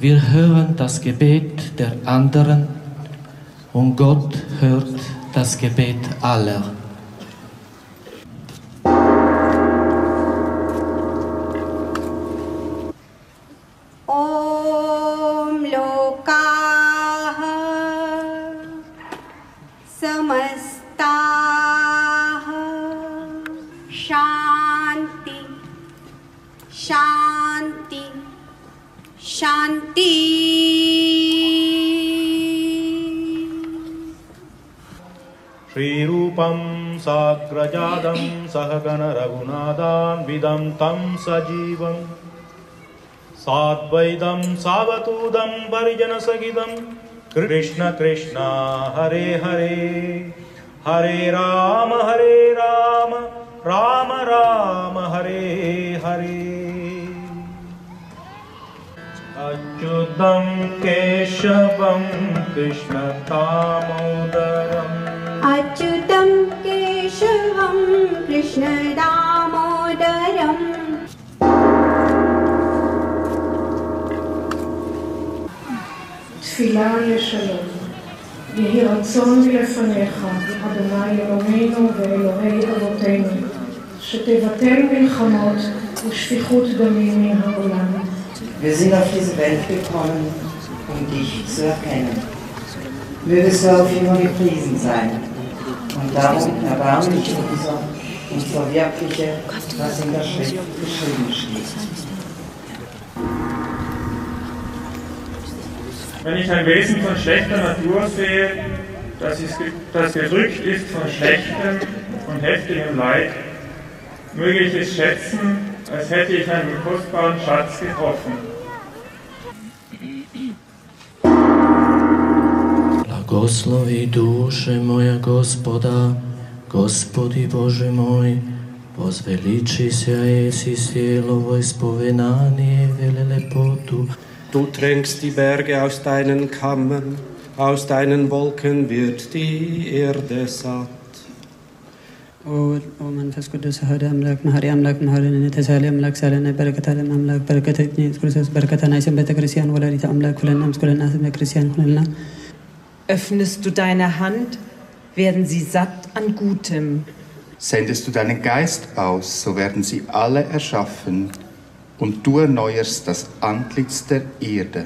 Wir hören das Gebet der anderen und Gott hört das Gebet aller. ॐ शान्ति श्रीरूपं साग्रजातं सहगणरघुनादान्विदं तं सजीवम् साद्वैतं सावतूदं परिजनसहितं। कृष्ण कृष्ण, हरे हरे। हरे राम हरे राम। राम राम, हरे हरे। अच्युतं केशवं कृष्णतामोदरम् अच्युतं केशवं कृष्णदामोदरम् תפילה לשלום. יהי רצון מלפניך, אדוני אלוהינו ואלוהי אבותינו, שתבטל מלחמות ושפיכות דמים מן העולם. Wir sind auf diese Welt gekommen, um dich zu erkennen. Mögest du auf immer gepriesen sein. Und darum erbarme dich unser und verwirkliche, was in der Schrift geschrieben steht. Wenn ich ein Wesen von schlechter Natur sehe, das gedrückt ist von schlechtem und heftigem Leid, möge ich es schätzen, als hätte ich einen kostbaren Schatz getroffen. Blagoslovi duše moja gospoda, gospodi Bože moj, Возвеличи се, Еси силово изповедание, веле лепоту. Du tränkst die Berge aus deinen Kammern, aus deinen Wolken wird die Erde satt. ወወልድ ወመንፈስ ቅዱስ አሐዱ አምላክ መሐሪ አምላክ መሐረነ ተሳሊ አምላክ ሳለነ በረከተ ዓለም አምላክ በረከተ ኢየሱስ ክርስቶስ በረከተ ናይሰን ቤተ ክርስቲያን ወላዲተ አምላክ ሁለና ምስኩለና ስመ ክርስቲያን ሁለና Öffnest du deine Hand, werden sie satt an Gutem. Sendest du deinen Geist aus, so werden sie alle erschaffen, und du erneuerst das Antlitz der Erde.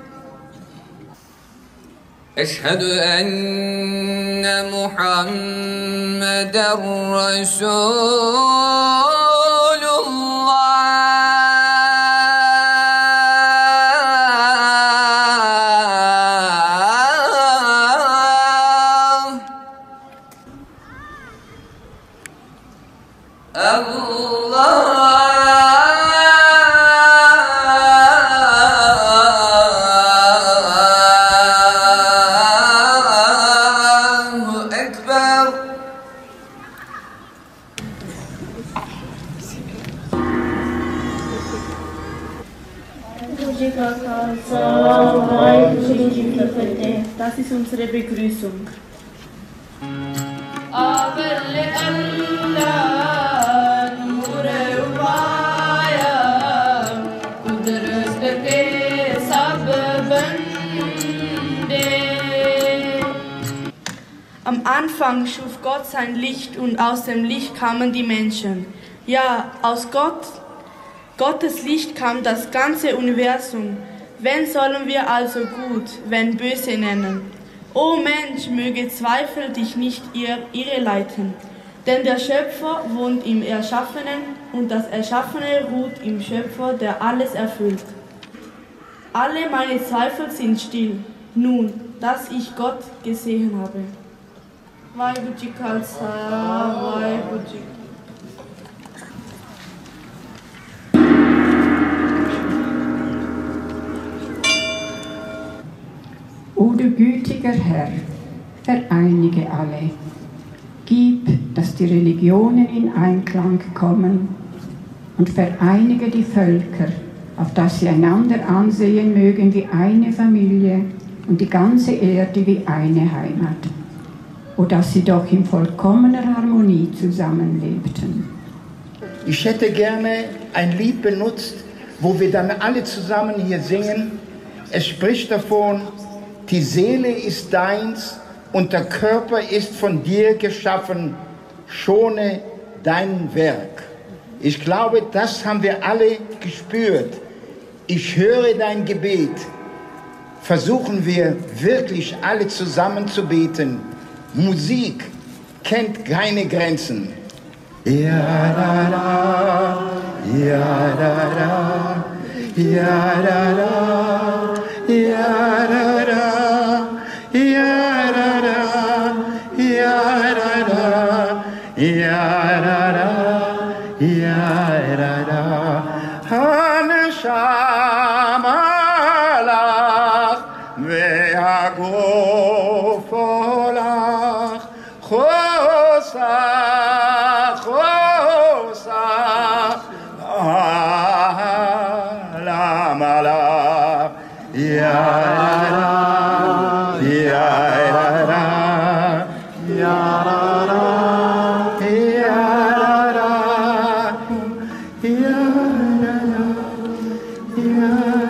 أشهد أن محمد رسول Das ist unsere Begrüßung. Am Anfang schuf Gott sein Licht und aus dem Licht kamen die Menschen. Ja, aus Gott, Gottes Licht kam das ganze Universum. Wen sollen wir also gut, wenn böse nennen? O Mensch, möge Zweifel dich nicht irreleiten. Denn der Schöpfer wohnt im Erschaffenen und das Erschaffene ruht im Schöpfer, der alles erfüllt. Alle meine Zweifel sind still, nun, dass ich Gott gesehen habe. Vai Gutikalsa, Vai Gutikalsa. Du gütiger Herr, vereinige alle. Gib, dass die Religionen in Einklang kommen und vereinige die Völker, auf dass sie einander ansehen mögen wie eine Familie und die ganze Erde wie eine Heimat. O dass sie doch in vollkommener Harmonie zusammenlebten. Ich hätte gerne ein Lied benutzt, wo wir dann alle zusammen hier singen. Es spricht davon, die Seele ist deins und der Körper ist von dir geschaffen. Schone dein Werk. Ich glaube, das haben wir alle gespürt. Ich höre dein Gebet. Versuchen wir wirklich alle zusammen zu beten. Musik kennt keine Grenzen. Ja, da, da, ja, da, da, ja, da, da, הנשמה לך והגוף אה, לך חוסך Yeah. Yeah.